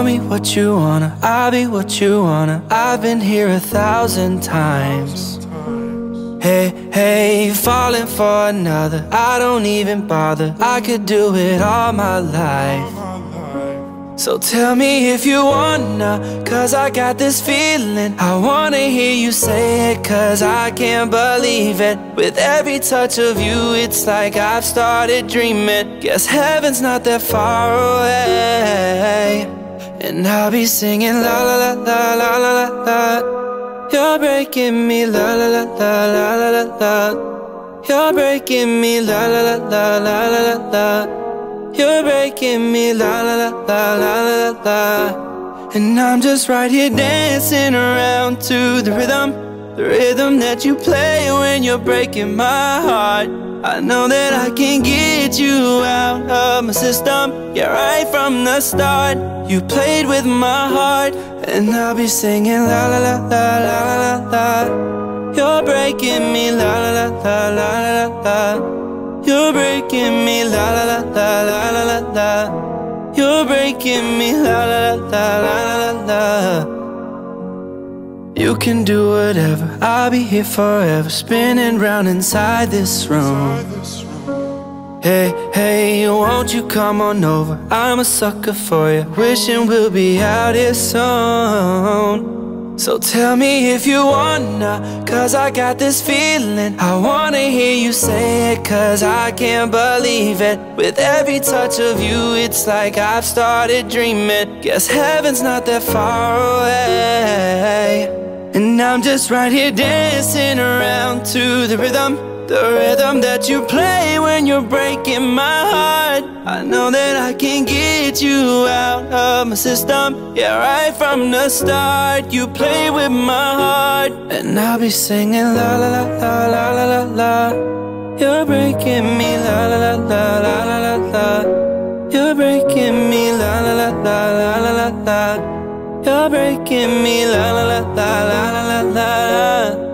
what you wanna, I'll be what you wanna. I've been here a thousand times. Hey, hey, falling for another. I don't even bother. I could do it all my life. So tell me if you wanna, cause I got this feeling. I wanna hear you say it, cause I can't believe it. With every touch of you, it's like I've started dreaming. Guess heaven's not that far away. And I'll be singing la la la la la la la la. You're breaking me, la la la la la la la la. You're breaking me, la la la la la la la la. You're breaking me, la la la la la la la la. And I'm just right here dancing around to the rhythm, the rhythm that you play when you're breaking my heart. I know that I can get you out of my system, yeah, right from the start. You played with my heart. And I'll be singing la la la la la la la You're breaking me la la la la la la la You're breaking me la la la la la la la la You're breaking me la la la la la la la You can do whatever, I'll be here forever Spinning round inside this room Hey, hey, won't you come on over? I'm a sucker for you, wishing we'll be out here soon. So tell me if you wanna, cause I got this feeling. I wanna hear you say it, cause I can't believe it. With every touch of you, it's like I've started dreaming. Guess heaven's not that far away. And I'm just right here dancing around to the rhythm. The rhythm that you play when you're breaking my heart I know that I can get you out of my system Yeah, right from the start You play with my heart And I'll be singing la la la la la la la la You're breaking me la la la la la la la la You're breaking me la la la la la la la la You're breaking me la la la la la la la la